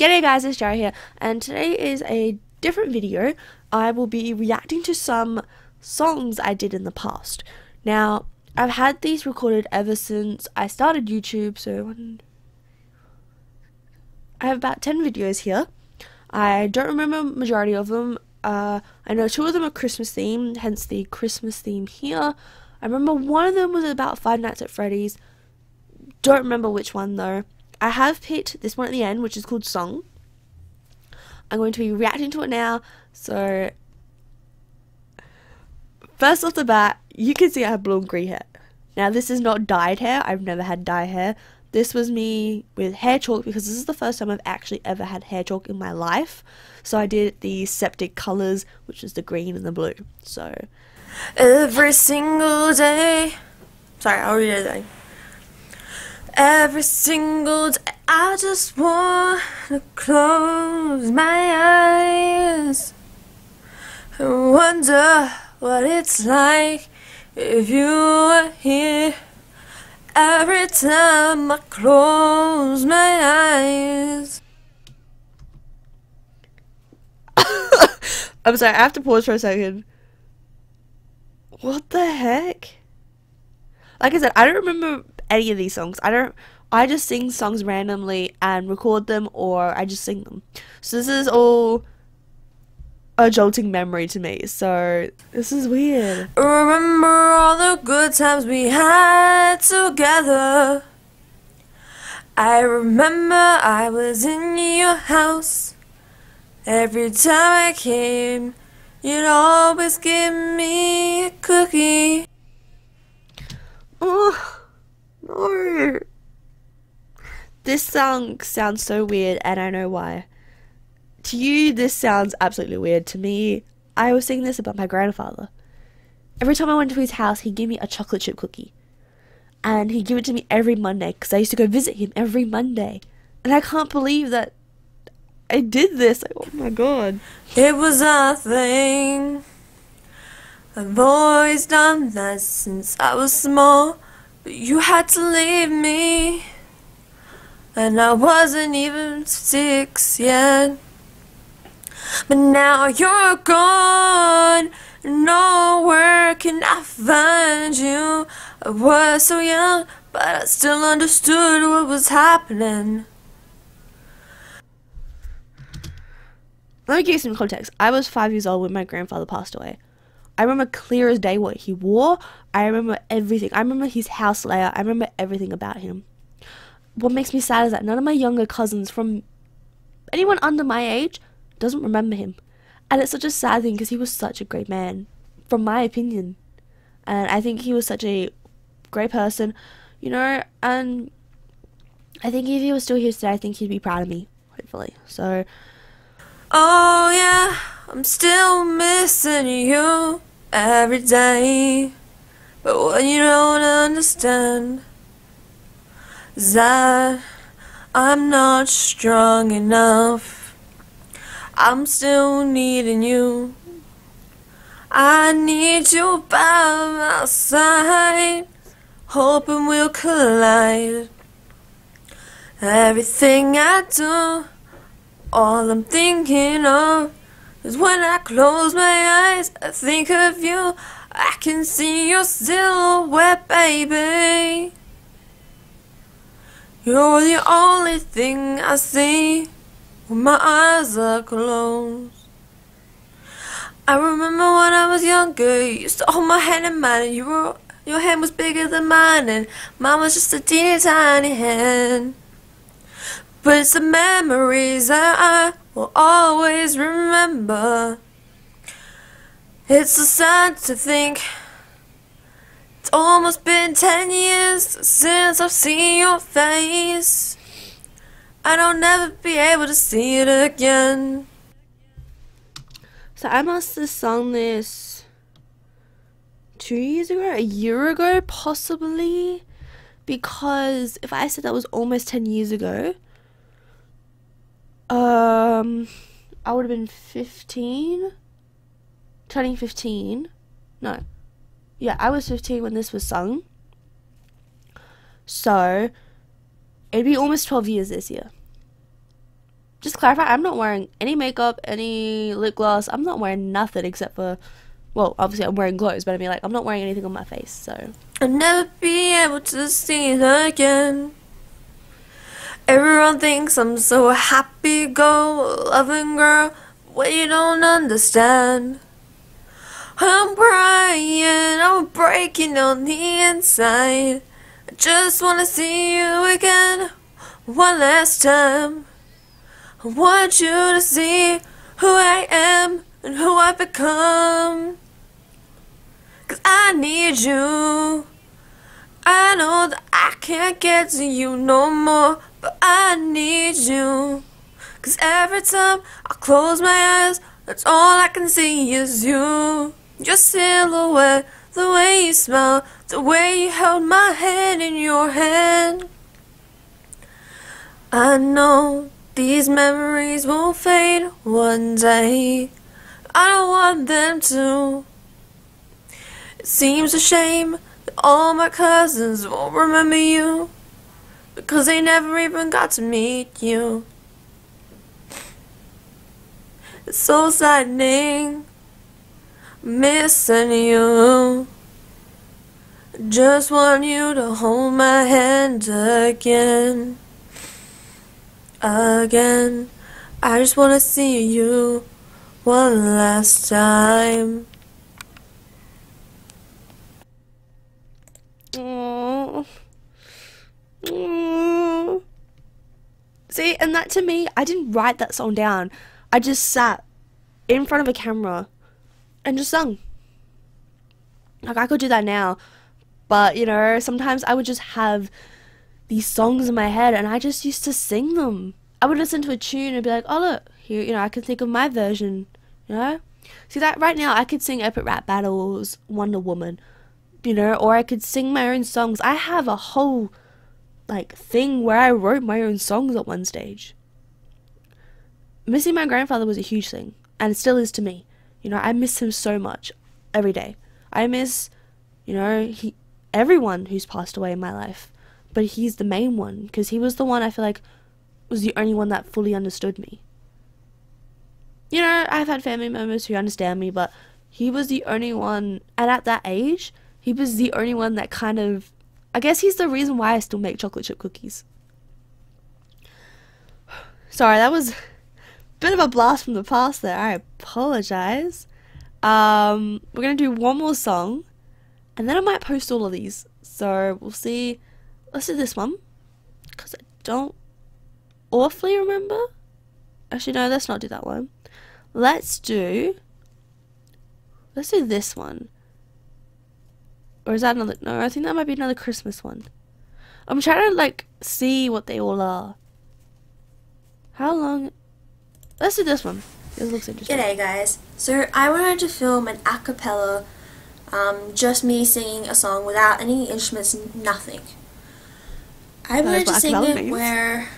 G'day guys, it's Jarrah here, and today is a different video. I will be reacting to some songs I did in the past. Now, I've had these recorded ever since I started YouTube, so I have about 10 videos here. I don't remember majority of them. Uh, I know two of them are Christmas themed, hence the Christmas theme here. I remember one of them was about Five Nights at Freddy's. Don't remember which one though. I have picked this one at the end, which is called Song. I'm going to be reacting to it now. So, first off the bat, you can see I have blonde green hair. Now, this is not dyed hair. I've never had dyed hair. This was me with hair chalk because this is the first time I've actually ever had hair chalk in my life. So I did the septic colours, which is the green and the blue. So every single day. Sorry, I'll read it. Every single day, I just want to close my eyes and wonder what it's like if you were here. Every time I close my eyes. I'm sorry, I have to pause for a second. What the heck? Like I said, I don't remember any of these songs. I don't. I just sing songs randomly and record them, or I just sing them. So this is all a jolting memory to me. So this is weird. Remember all the good times we had together. I remember I was in your house. Every time I came, you'd always give me a cookie. Oh. This song sounds so weird, and I know why. To you, this sounds absolutely weird. To me, I was singing this about my grandfather. Every time I went to his house, he'd give me a chocolate chip cookie. And he'd give it to me every Monday, because I used to go visit him every Monday. And I can't believe that I did this. Oh my god. It was a thing. I've always done that since I was small. You had to leave me, and I wasn't even six yet. But now you're gone, nowhere can I find you. I was so young, but I still understood what was happening. Let me give you some context. I was five years old when my grandfather passed away. I remember clear as day what he wore. I remember everything. I remember his house layout. I remember everything about him. What makes me sad is that none of my younger cousins from anyone under my age doesn't remember him. And it's such a sad thing because he was such a great man, from my opinion. And I think he was such a great person, you know, and I think if he was still here today, I think he'd be proud of me, hopefully. So, oh yeah, I'm still missing you every day. But what you don't understand is that I'm not strong enough. I'm still needing you. I need you by my side, hoping we'll collide. Everything I do, all I'm thinking of is when I close my eyes, I think of you. I can see your silhouette, baby. You're the only thing I see when my eyes are closed. I remember when I was younger, you used to hold my hand in mine, and you were, your hand was bigger than mine, and mine was just a teeny tiny hand. But it's the memories that I will always remember. It's so sad to think it's almost been ten years since I've seen your face. And I'll never be able to see it again. So I must have sung this two years ago, a year ago, possibly. Because if I said that was almost 10 years ago, um, I would have been 15, turning 15. No. Yeah, I was 15 when this was sung. So, it'd be almost 12 years this year. just clarify, I'm not wearing any makeup, any lip gloss. I'm not wearing nothing except for, well, obviously I'm wearing clothes, but I mean, like, I'm not wearing anything on my face, so. I'll never be able to see it again. Everyone thinks I'm so happy, go loving girl. What you don't understand. I'm crying, I'm breaking on the inside. I just wanna see you again, one last time. I want you to see who I am and who I've become. Cause I need you. I know that I can't get to you no more, but I need you. Cause every time I close my eyes, that's all I can see is you. Your silhouette, the way you smile, the way you held my hand in your hand. I know these memories will fade one day. I don't want them to. It seems a shame all my cousins won't remember you because they never even got to meet you. It's so saddening missing you. Just want you to hold my hand again. Again. I just want to see you one last time. Aww. See, and that to me, I didn't write that song down. I just sat in front of a camera and just sung. Like I could do that now, but you know, sometimes I would just have these songs in my head and I just used to sing them. I would listen to a tune and be like, "Oh look, here, you know, I can think of my version." You know, see that right now, I could sing Epic Rap Battles, Wonder Woman, you know, or I could sing my own songs. I have a whole like thing where I wrote my own songs at one stage. Missing my grandfather was a huge thing, and still is to me. You know, I miss him so much every day. I miss, you know, he everyone who's passed away in my life, but he's the main one because he was the one I feel like was the only one that fully understood me. You know, I've had family members who understand me, but he was the only one, and at that age, he was the only one that kind of, I guess he's the reason why I still make chocolate chip cookies. Sorry, that was a bit of a blast from the past there. I apologize. Um, we're gonna do one more song, and then I might post all of these. So we'll see. Let's do this one, cause I don't awfully remember. Actually, no, let's not do that one. Let's do. Let's do this one. Or is that another? No, I think that might be another Christmas one. I'm trying to like see what they all are. How long? Let's do this one. This looks interesting. G'day guys. So I wanted to film an a cappella, um, just me singing a song without any instruments, nothing. I wanted to sing it means. where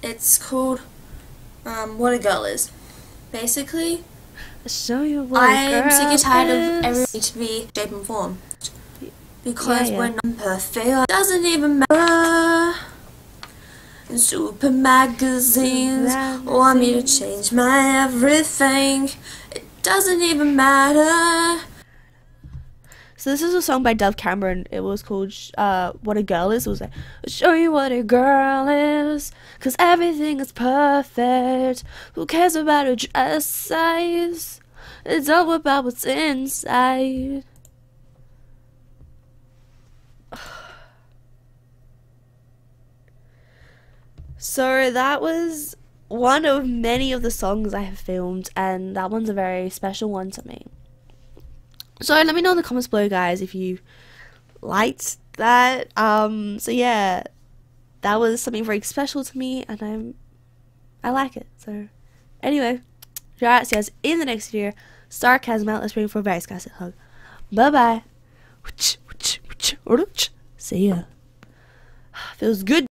it's called um, What a Girl Is. Basically, show you what I'm sick and tired of everything to be shape and form. Because yeah, yeah. we're not perfect. It doesn't even matter. In Super magazines oh, want me to change my everything. It doesn't even matter. So this is a song by Dove Cameron. It was called uh, "What a Girl Is." It was like, "Show you what a girl is, cause everything is perfect. Who cares about a dress size? It's all about what's inside." So that was one of many of the songs I have filmed, and that one's a very special one to me. So let me know in the comments below, guys, if you liked that. Um, so yeah, that was something very special to me, and I'm I like it. So anyway, alright, see you guys in the next video. Sarcasm out. Let's bring for a very sarcastic hug. Bye bye. See ya. Feels good.